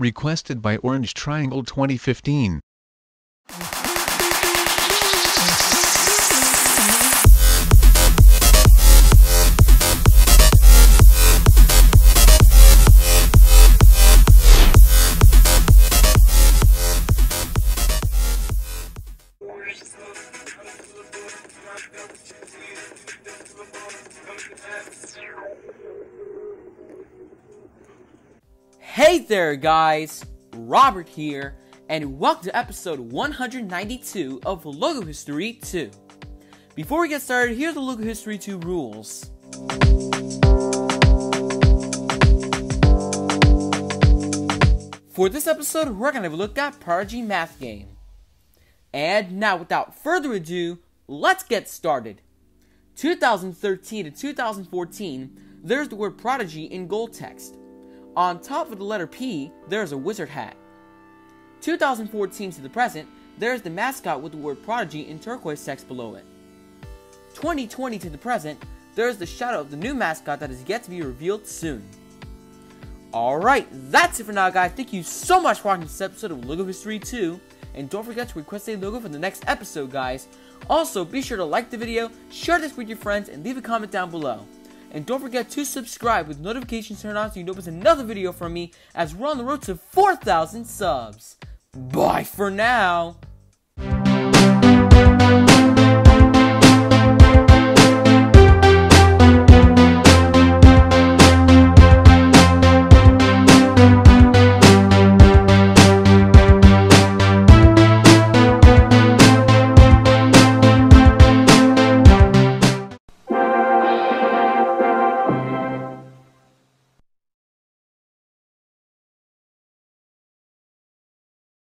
Requested by Orange Triangle 2015. Hey there, guys! Robert here, and welcome to episode 192 of Logo History 2. Before we get started, here's the Logo History 2 rules. For this episode, we're going to have a look at Prodigy Math Game. And now, without further ado, let's get started. 2013 to 2014, there's the word Prodigy in gold text. On top of the letter P, there's a wizard hat. 2014 to the present, there's the mascot with the word Prodigy in turquoise text below it. 2020 to the present, there's the shadow of the new mascot that is yet to be revealed soon. Alright, that's it for now, guys. Thank you so much for watching this episode of Logo History 2. And don't forget to request a logo for the next episode, guys. Also, be sure to like the video, share this with your friends, and leave a comment down below. And don't forget to subscribe with notifications turned on so you when there's another video from me as we're on the road to 4,000 subs. Bye for now.